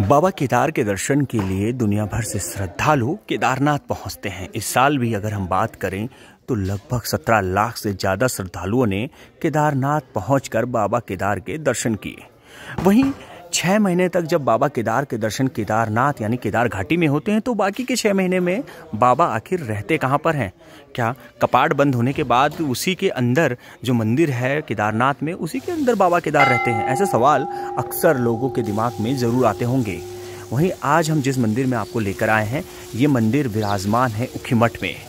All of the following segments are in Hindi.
बाबा केदार के दर्शन के लिए दुनिया भर से श्रद्धालु केदारनाथ पहुँचते हैं। इस साल भी अगर हम बात करें तो लगभग 17 लाख से ज़्यादा श्रद्धालुओं ने केदारनाथ पहुंचकर बाबा केदार के दर्शन किए। वहीं छः महीने तक जब बाबा केदार के दर्शन केदारनाथ यानी केदार घाटी में होते हैं तो बाकी के छः महीने में बाबा आखिर रहते कहाँ पर हैं? क्या कपाट बंद होने के बाद उसी के अंदर जो मंदिर है केदारनाथ में, उसी के अंदर बाबा केदार रहते हैं? ऐसे सवाल अक्सर लोगों के दिमाग में ज़रूर आते होंगे। वहीं आज हम जिस मंदिर में आपको लेकर आए हैं, ये मंदिर विराजमान है उखीमठ में।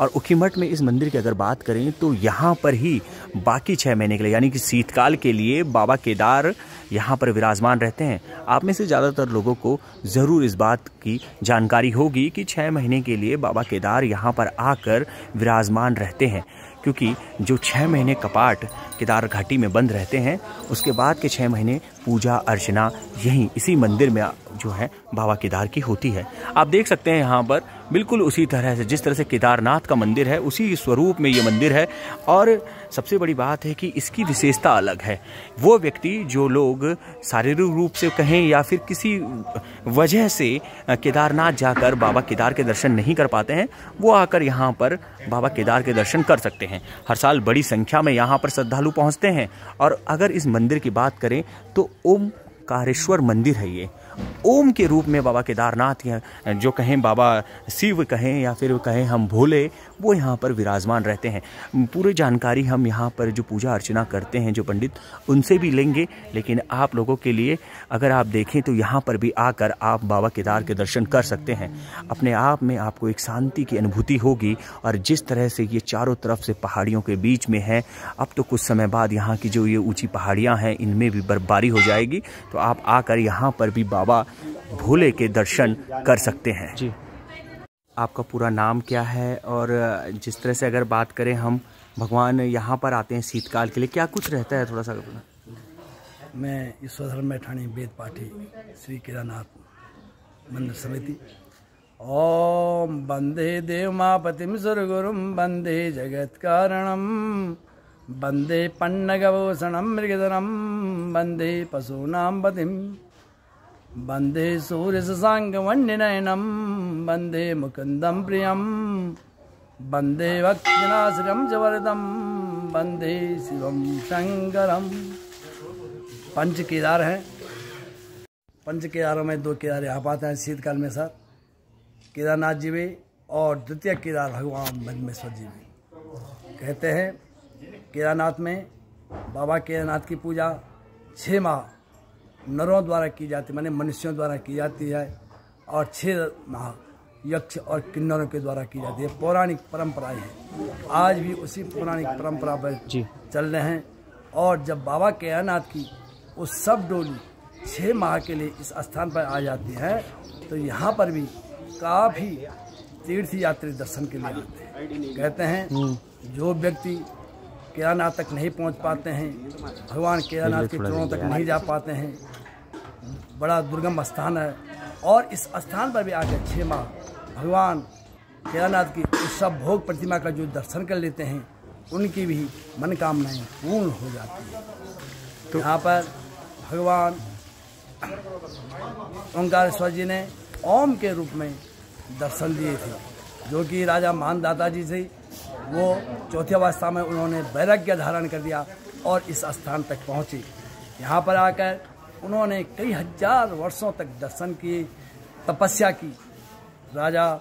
और उखीमठ में इस मंदिर की अगर बात करें तो यहाँ पर ही बाकी छः महीने के लिए, यानी कि शीतकाल के लिए बाबा केदार यहाँ पर विराजमान रहते हैं। आप में से ज़्यादातर लोगों को ज़रूर इस बात की जानकारी होगी कि छः महीने के लिए बाबा केदार यहाँ पर आकर विराजमान रहते हैं। क्योंकि जो छः महीने कपाट केदार घाटी में बंद रहते हैं, उसके बाद के छः महीने पूजा, अर्चना, यहीं इसी मंदिर में जो है बाबा केदार की होती है। आप देख सकते हैं यहाँ पर बिल्कुल उसी तरह से, जिस तरह से केदारनाथ का मंदिर है, उसी स्वरूप में ये मंदिर है। और सबसे बड़ी बात है कि इसकी विशेषता अलग है। वो व्यक्ति जो लोग शारीरिक रूप से कहें या फिर किसी वजह से केदारनाथ जाकर बाबा केदार के दर्शन नहीं कर पाते हैं, वो आकर यहाँ पर बाबा केदार के दर्शन कर सकते हैं। हर साल बड़ी संख्या में यहाँ पर श्रद्धालु पहुँचते हैं। और अगर इस मंदिर की बात करें तो ओम कारेश्वर मंदिर है ये। ओम के रूप में बाबा केदारनाथ या जो कहें बाबा शिव कहें या फिर कहें हम भोले, वो यहाँ पर विराजमान रहते हैं। पूरी जानकारी हम यहाँ पर जो पूजा अर्चना करते हैं, जो पंडित, उनसे भी लेंगे। लेकिन आप लोगों के लिए अगर आप देखें तो यहाँ पर भी आकर आप बाबा केदार के दर्शन कर सकते हैं। अपने आप में आपको एक शांति की अनुभूति होगी और जिस तरह से ये चारों तरफ़ से पहाड़ियों के बीच में है, अब तो कुछ समय बाद यहाँ की जो ये ऊँची पहाड़ियाँ हैं, इनमें भी बर्फबारी हो जाएगी। तो आप आकर यहाँ पर भी बाबा भोले के दर्शन कर सकते हैं। जी। आपका पूरा नाम क्या है? और जिस तरह से अगर बात करें हम भगवान यहाँ पर आते हैं शीतकाल के लिए क्या कुछ रहता है थोड़ा सा मैं ईश्वर धर्म मैठानी वेद पाठी श्री केदारनाथ मंदिर समिति। ओम वंदे देवमापतिम सुरगुरुम वंदे जगत कारणम वंदे पन्नगभूषणम मृगधरम वंदे पशूनाम पतिम वंदे सूर्यशशाङ्कमण्यनयनं वंदे मुकुन्दं प्रियं वंदे भक्तिनाश्रियं च वरदं वंदे शिवं शंकरम। पंच केदार हैं। पंच केदारों में दो केदार यहाँ पाते हैं शीतकाल में सर। केदारनाथ जी भी और द्वितीय केदार भगवान बदमेश्वर जी भी। कहते हैं, केदारनाथ में बाबा केदारनाथ की पूजा छः माह नरों द्वारा की जाती है मैंने मनुष्यों द्वारा की जाती है और छः माह यक्ष और किन्नरों के द्वारा की जाती है। पौराणिक परंपराएँ हैं। आज भी उसी पौराणिक परंपरा पर चल रहे हैं। और जब बाबा केदारनाथ की वो सब डोली छः माह के लिए इस स्थान पर आ जाती है तो यहाँ पर भी काफ़ी तीर्थ यात्री दर्शन के लिए आते हैं। कहते हैं हम्म। जो व्यक्ति केदारनाथ तक नहीं पहुँच पाते हैं। भगवान केदारनाथ के चरणों तक नहीं जा पाते हैं। बड़ा दुर्गम स्थान है। और इस स्थान पर भी आकर छः माह भगवान केदारनाथ की उस सब भोग प्रतिमा का जो दर्शन कर लेते हैं उनकी भी मनोकामनाएँ पूर्ण हो जाती है। तो यहाँ पर भगवान ओंकारेश्वर जी ने ओम के रूप में दर्शन दिए थे जो कि राजा मानदाता जी से वो चौथी अवस्था में उन्होंने वैराग्य धारण कर दिया और इस स्थान तक पहुँचे। यहाँ पर आकर उन्होंने कई हज़ार वर्षों तक दर्शन किए, तपस्या की। राजा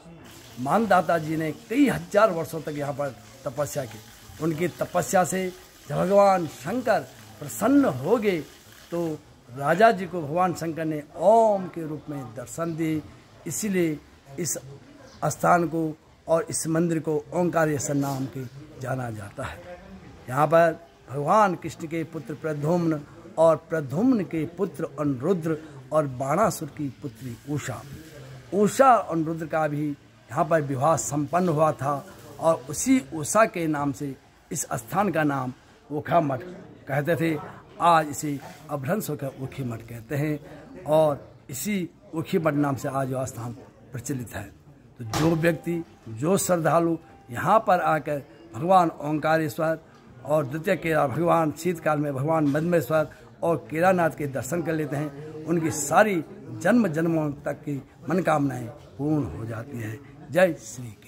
मानदाता जी ने कई हज़ार वर्षों तक यहाँ पर तपस्या की। उनकी तपस्या से जब भगवान शंकर प्रसन्न हो गए तो राजा जी को भगवान शंकर ने ओम के रूप में दर्शन दिए। इसीलिए इस स्थान को और इस मंदिर को ओंकारेश्वर नाम के जाना जाता है। यहाँ पर भगवान कृष्ण के पुत्र प्रधुम्न और प्रधुम्न के पुत्र अनुरुद्र और बाणासुर की पुत्री उषा। उषा अनुरुद्र का भी यहाँ पर विवाह संपन्न हुआ था और उसी उषा के नाम से इस स्थान का नाम ओखा मठ कहते थे। आज इसे अभ्रंश होकर ओखी मठ कहते हैं और इसी ओखी मठ नाम से आज वह स्थान प्रचलित है। तो जो व्यक्ति, जो श्रद्धालु यहाँ पर आकर भगवान ओंकारेश्वर और द्वितीय के भगवान, शीतकाल में भगवान मदमेश्वर और केदारनाथ के दर्शन कर लेते हैं, उनकी सारी जन्म जन्मों तक की मनोकामनाएँ पूर्ण हो जाती हैं। जय श्री केदार